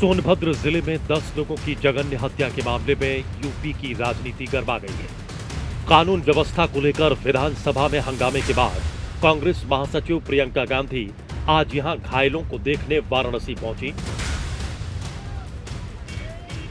सोनभद्र ज़िले में 10 लोगों की जघन्य हत्या के मामले में यूपी की राजनीति गरमा गई है। कानून व्यवस्था को लेकर विधानसभा में हंगामे के बाद कांग्रेस महासचिव प्रियंका गांधी आज यहाँ घायलों को देखने वाराणसी पहुँची।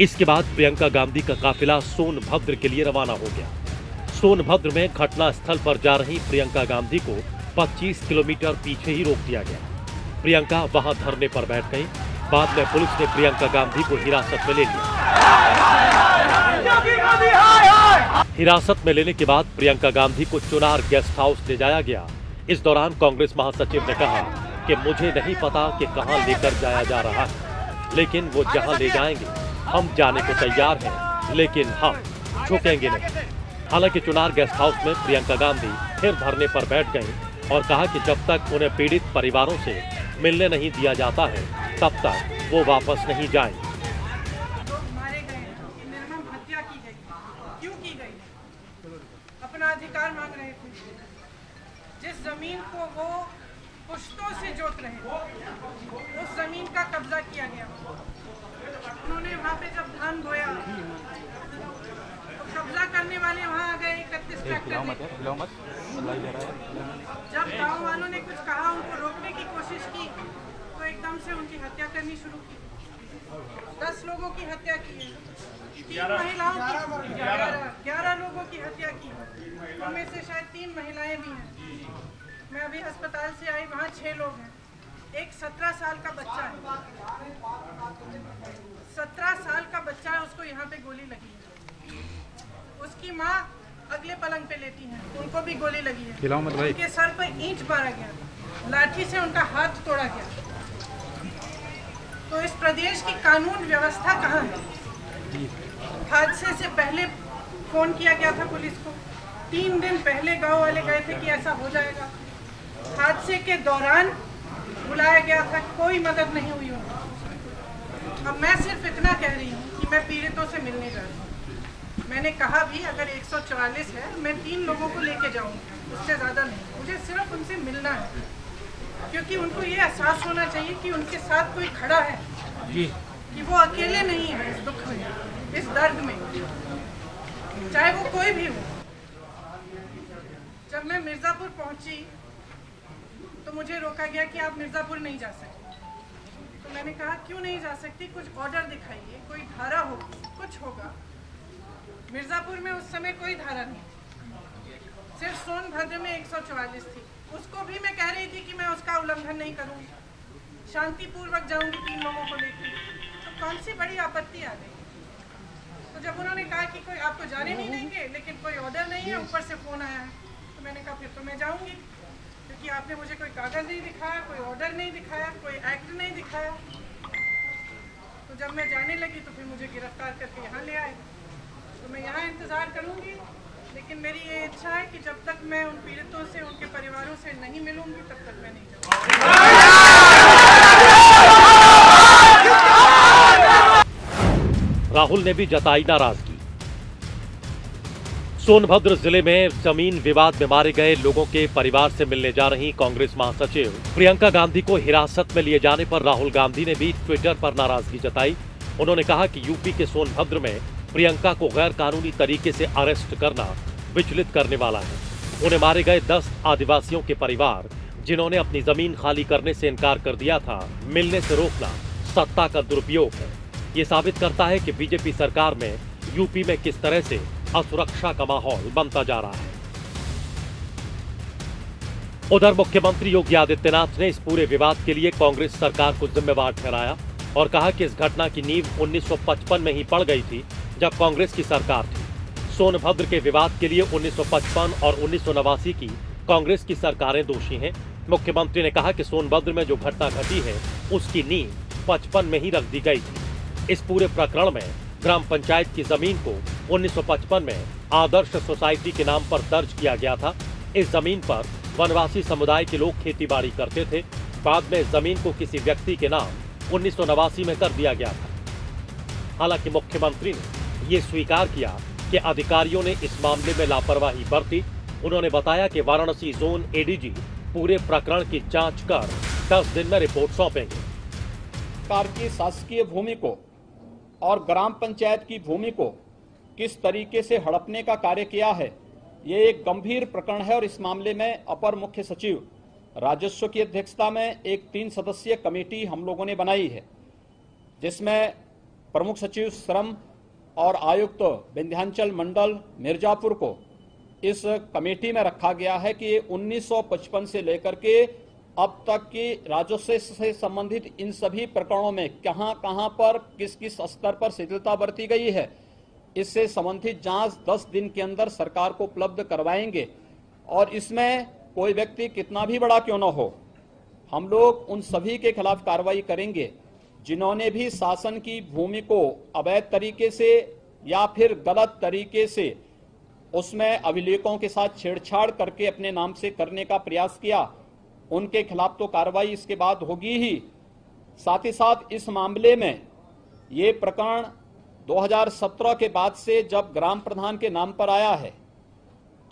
इसके बाद प्रियंका गांधी का काफिला सोनभद्र के लिए रवाना हो गया। सोनभद्र में घटना स्थल पर जा रही प्रियंका गांधी को 25 किलोमीटर पीछे ही रोक दिया गया। प्रियंका वहाँ धरने पर बैठ गई। बाद में पुलिस ने प्रियंका गांधी को हिरासत में ले लिया। हिरासत में लेने के बाद प्रियंका गांधी को चुनार गेस्ट हाउस ले जाया गया। इस दौरान कांग्रेस महासचिव ने कहा कि मुझे नहीं पता कि कहाँ लेकर जाया जा रहा है, लेकिन वो जहाँ ले जाएँगे, हम जाने को तैयार हैं, लेकिन हम झुकेंगे नहीं। हालाँकि चुनार गेस्ट हाउस में प्रियंका गांधी फिर धरने पर बैठ गईं और कहा कि जब तक उन्हें पीड़ित परिवारों से मिलने नहीं दिया जाता है तब तक वो वापस नहीं जाएँगे। लोग मारे गए हैं कि निर्मम हत्या की गई क्यों की गई अपना अधिकार मांग रहे थे जिस ज़मीन को वो पुश्तों से जोत रहे उस ज़मीन का कब्जा किया गया। उन्होंने वहाँ पे जब धान बोया तो कब्जा करने वाले वहाँ आ गए इकतीस ट्रैक्टर जब गाँव वालों ने कुछ कहा उनको रोकने की कोशिश की तो एकदम से उनकी हत्या करनी शुरू की। दस लोगों की हत्या की है। तीन महिलाओं की ग्यारह लोगों की हत्या की उनमें से शायद तीन महिलाएँ भी हैं। मैं अभी अस्पताल से आई वहाँ छह लोग हैं। एक सत्रह साल का बच्चा है। सत्रह साल का बच्चा है उसको यहाँ पे गोली लगी है। उसकी माँ अगले पलंग पे लेटी है। उनको भी गोली लगी है। उनके सर पर ईंट मारा गया। लाठी से उनका हाथ तोड़ा गया। इस प्रदेश की कानून व्यवस्था कहाँ है? हादसे से पहले फ़ोन किया गया था पुलिस को। तीन दिन पहले गाँव वाले गए थे कि ऐसा हो जाएगा। हादसे के दौरान बुलाया गया था, कोई मदद नहीं हुई उनको अब मैं सिर्फ़ इतना कह रही हूँ कि मैं पीड़ितों से मिलने जा रही हूँ। मैंने कहा भी, अगर 144 है, मैं तीन लोगों को लेके जाऊँगी। उससे ज़्यादा नहीं। मुझे सिर्फ़ उनसे मिलना है। क्योंकि उनको ये एहसास होना चाहिए कि उनके साथ कोई खड़ा है। कि वो अकेले नहीं है, इस दुख में, इस दर्द में। चाहे वो कोई भी हो। जब मैं मिर्ज़ापुर पहुँची तो मुझे रोका गया कि आप मिर्ज़ापुर नहीं जा सकते। तो मैंने कहा, क्यों नहीं जा सकती? कुछ ऑर्डर दिखाइए, कोई धारा होगी, कुछ होगा। मिर्ज़ापुर में उस समय कोई धारा नहीं सिर्फ़ सोनभद्र में 144 थी। उसको भी मैं कह रही थी कि मैं उसका उल्लंघन नहीं करूँगी। शांतिपूर्वक जाऊँगी तीन लोगों को लेकर तो कौन सी बड़ी आपत्ति आ गई? तो जब उन्होंने कहा कि कोई आपको जाने नहीं देंगे लेकिन कोई ऑर्डर नहीं है ऊपर से फ़ोन आया है तो मैंने कहा फिर तो मैं जाऊँगी। क्योंकि आपने मुझे कोई कागज़ नहीं दिखाया कोई ऑर्डर नहीं दिखाया कोई एक्ट नहीं दिखाया। तो जब मैं जाने लगी तो फिर मुझे गिरफ़्तार करके यहाँ ले आए। तो मैं यहाँ इंतज़ार करूँगी लेकिन मेरी ये इच्छा है कि जब तक मैं उन पीड़ितों से उनके परिवारों से नहीं मिलूँगी तब तक मैं नहीं जाऊँगी। राहुल ने भी जताई नाराज़गी। सोनभद्र ज़िले में ज़मीन विवाद में मारे गए लोगों के परिवार से मिलने जा रही कांग्रेस महासचिव प्रियंका गांधी को हिरासत में लिए जाने पर राहुल गांधी ने भी ट्विटर पर नाराज़गी जताई। उन्होंने कहा कि यूपी के सोनभद्र में प्रियंका को गैर कानूनी तरीके से अरेस्ट करना विचलित करने वाला है। उन्हें मारे गए दस आदिवासियों के परिवार, जिन्होंने अपनी ज़मीन खाली करने से इनकार कर दिया था, मिलने से रोकना सत्ता का दुरुपयोग है। ये साबित करता है कि बीजेपी सरकार में यूपी में किस तरह से असुरक्षा का माहौल बनता जा रहा है। उधर मुख्यमंत्री योगी आदित्यनाथ ने इस पूरे विवाद के लिए कांग्रेस सरकार को जिम्मेवार ठहराया और कहा कि इस घटना की नींव 1955 में ही पड़ गई थी, जब कांग्रेस की सरकार थी। सोनभद्र के विवाद के लिए 1955 और उन्नीस सौ नवासी की कांग्रेस की सरकारें दोषी हैं। मुख्यमंत्री ने कहा कि सोनभद्र में जो घटना घटी है, उसकी नींव पचपन में ही रख दी गई थी। इस पूरे प्रकरण में ग्राम पंचायत की ज़मीन को 1955 में आदर्श सोसाइटी के नाम पर दर्ज किया गया था। इस ज़मीन पर वनवासी समुदाय के लोग खेती करते थे। बाद में ज़मीन को किसी व्यक्ति के नाम उन्नीस सौ नवासी में कर दिया गया था। हालाँकि मुख्यमंत्री ने ये स्वीकार किया कि अधिकारियों ने इस मामले में लापरवाही बरती। उन्होंने बताया कि वाराणसी जोन एडीजी पूरे प्रकरण की जाँच कर 10 दिन में रिपोर्ट सौंपेंगे। सरकार की शासकीय भूमि को और ग्राम पंचायत की भूमि को किस तरीके से हड़पने का कार्य किया है, ये एक गंभीर प्रकरण है और इस मामले में अपर मुख्य सचिव राजस्व की अध्यक्षता में एक तीन सदस्यीय कमेटी हम लोगों ने बनाई है, जिसमें प्रमुख सचिव श्रम और आयुक्त तो विंध्यांचल मंडल मिर्जापुर को इस कमेटी में रखा गया है कि ये 1955 से लेकर के अब तक की राजस्व से संबंधित इन सभी प्रकरणों में कहाँ कहाँ पर किस किस स्तर पर शिथिलता बरती गई है, इससे संबंधित जाँच 10 दिन के अंदर सरकार को उपलब्ध करवाएँगे। और इसमें कोई व्यक्ति कितना भी बड़ा क्यों न हो, हम लोग उन सभी के खिलाफ कार्रवाई करेंगे, जिन्होंने भी शासन की भूमि को अवैध तरीके से या फिर गलत तरीके से उसमें अभिलेखों के साथ छेड़छाड़ करके अपने नाम से करने का प्रयास किया। उनके खिलाफ तो कार्रवाई इसके बाद होगी ही। साथ ही साथ इस मामले में ये प्रकरण 2017 के बाद से जब ग्राम प्रधान के नाम पर आया है,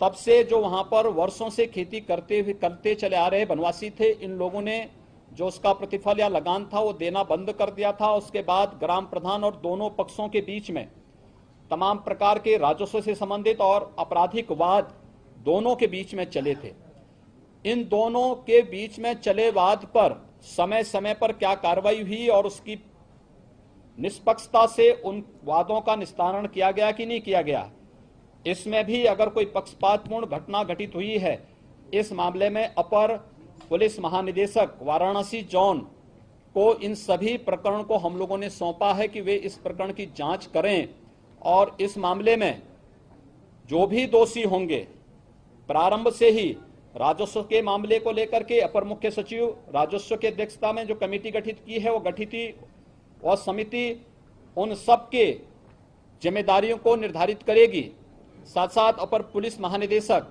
तब से जो वहाँ पर वर्षों से खेती करते हुए करते चले आ रहे वनवासी थे, इन लोगों ने जो उसका प्रतिफल या लगान था वो देना बंद कर दिया था। उसके बाद ग्राम प्रधान और दोनों पक्षों के बीच में तमाम प्रकार के राजस्व से संबंधित और आपराधिक वाद दोनों के बीच में चले थे। इन दोनों के बीच में चले वाद पर समय समय पर क्या कार्रवाई हुई और उसकी निष्पक्षता से उन वादों का निस्तारण किया गया कि नहीं किया गया? इसमें भी अगर कोई पक्षपातपूर्ण घटना घटित हुई है, इस मामले में अपर पुलिस महानिदेशक वाराणसी जोन को इन सभी प्रकरण को हम लोगों ने सौंपा है कि वे इस प्रकरण की जाँच करें और इस मामले में जो भी दोषी होंगे, प्रारंभ से ही राजस्व के मामले को लेकर के अपर मुख्य सचिव, राजस्व की अध्यक्षता में जो कमेटी गठित की है, वो गठित और समिति उन सबके जिम्मेदारियों को निर्धारित करेगी। साथ साथ अपर पुलिस महानिदेशक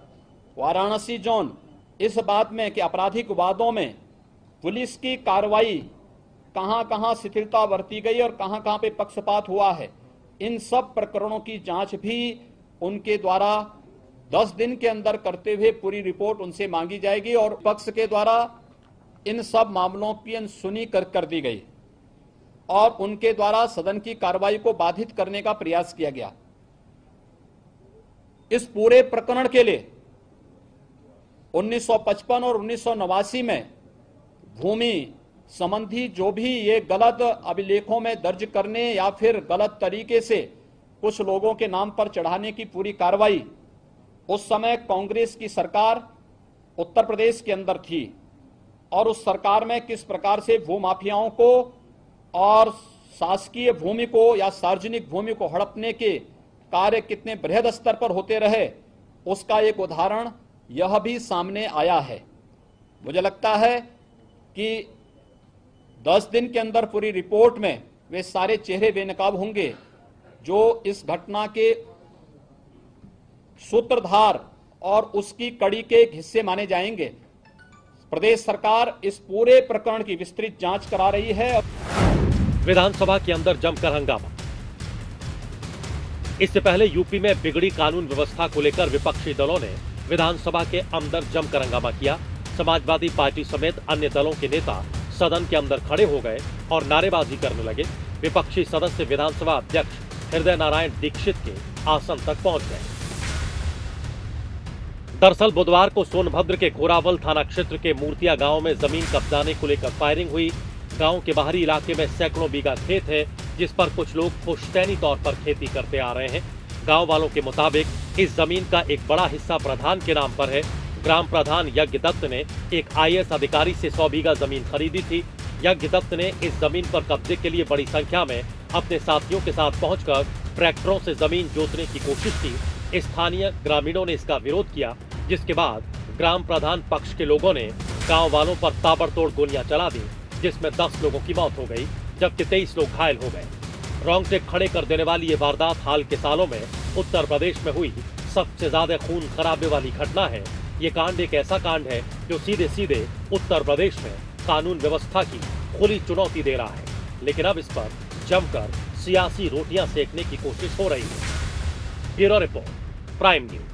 वाराणसी जोन इस बात में कि आपराधिक वादों में पुलिस की कार्रवाई कहाँ कहाँ शिथिलता बरती गई और कहाँ कहाँ पे पक्षपात हुआ है, इन सब प्रकरणों की जाँच भी उनके द्वारा 10 दिन के अंदर करते हुए पूरी रिपोर्ट उनसे मांगी जाएगी और पक्ष के द्वारा इन सब मामलों की अनसुनी कर, कर दी गई और उनके द्वारा सदन की कार्रवाई को बाधित करने का प्रयास किया गया। इस पूरे प्रकरण के लिए 1955 और उन्नीस सौ नवासी में भूमि संबंधी जो भी ये गलत अभिलेखों में दर्ज करने या फिर गलत तरीके से कुछ लोगों के नाम पर चढ़ाने की पूरी कार्रवाई उस समय कांग्रेस की सरकार उत्तर प्रदेश के अंदर थी और उस सरकार में किस प्रकार से भूमाफियाओं को और शासकीय भूमि को या सार्वजनिक भूमि को हड़पने के कार्य कितने बृहद स्तर पर होते रहे, उसका एक उदाहरण यह भी सामने आया है। मुझे लगता है कि 10 दिन के अंदर पूरी रिपोर्ट में वे सारे चेहरे बेनकाब होंगे जो इस घटना के सूत्रधार और उसकी कड़ी के एक हिस्से माने जाएँगे। प्रदेश सरकार इस पूरे प्रकरण की विस्तृत जाँच करा रही है विधानसभा के अंदर जमकर हंगामा। इससे पहले यूपी में बिगड़ी कानून व्यवस्था को लेकर विपक्षी दलों ने विधानसभा के अंदर जमकर हंगामा किया। समाजवादी पार्टी समेत अन्य दलों के नेता सदन के अंदर खड़े हो गए और नारेबाजी करने लगे। विपक्षी सदस्य विधानसभा अध्यक्ष हृदय नारायण दीक्षित के आसन तक पहुँच गए। दरअसल बुधवार को सोनभद्र के घोरावल थाना क्षेत्र के मूर्तिया गाँव में ज़मीन कब्जाने को लेकर फायरिंग हुई। गाँव के बाहरी इलाके में सैकड़ों बीघा खेत है, जिस पर कुछ लोग पुश्तैनी तौर पर खेती करते आ रहे हैं। गाँव वालों के मुताबिक, इस ज़मीन का एक बड़ा हिस्सा प्रधान के नाम पर है। ग्राम प्रधान यज्ञ दत्त ने एक आईएएस अधिकारी से सौ बीघा ज़मीन खरीदी थी। यज्ञ दत्त ने इस ज़मीन पर कब्जे के लिए बड़ी संख्या में अपने साथियों के साथ पहुंचकर ट्रैक्टरों से ज़मीन जोतने की कोशिश की। स्थानीय ग्रामीणों ने इसका विरोध किया। जिसके बाद ग्राम प्रधान पक्ष के लोगों ने गाँव वालों पर ताबड़तोड़ गोलियाँ चला दी, जिसमें 10 लोगों की मौत हो गई, जबकि 23 लोग घायल हो गए। रोंगटे खड़े कर देने वाली ये वारदात हाल के सालों में उत्तर प्रदेश में हुई। सबसे ज़्यादा खून खराबे वाली घटना है। ये कांड एक ऐसा कांड है जो सीधे सीधे उत्तर प्रदेश में कानून व्यवस्था की खुली चुनौती दे रहा है। लेकिन अब इस पर जमकर सियासी रोटियाँ सेकने की कोशिश हो रही है। Bureau report, prime news.